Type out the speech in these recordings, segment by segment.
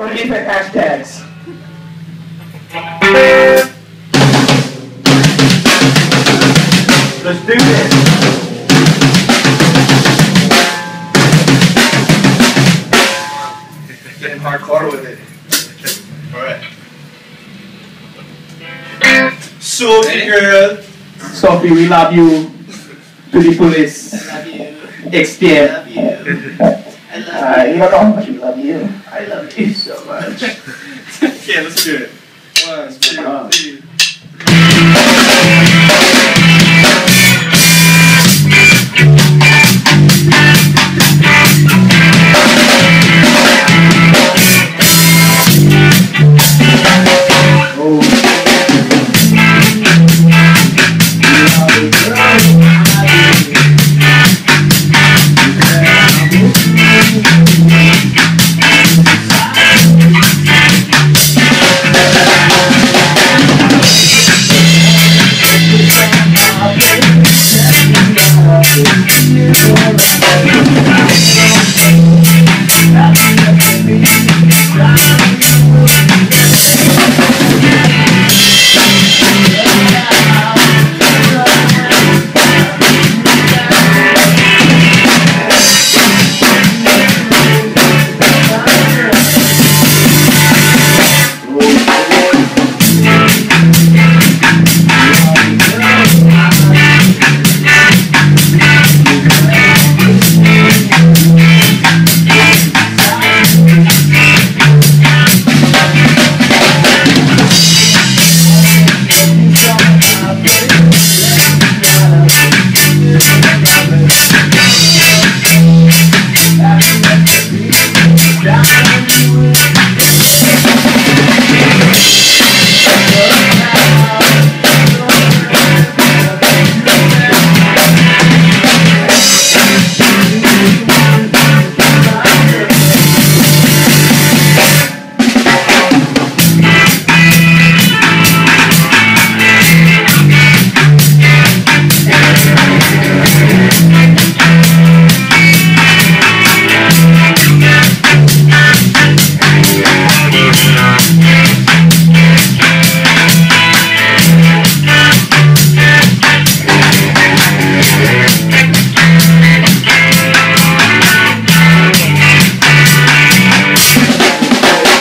or different hashtags. Let's do this. Getting hardcore with it. Alright. Sophie girl. Sophie, we love you to the fullest love you. extent. love you. I love Uh, you don't know how much we love you. I love you so much. Okay, let's do it. One, two, on. three.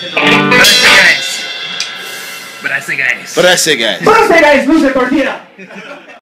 But I say guys. But I say guys. First, guys, lose the tortilla.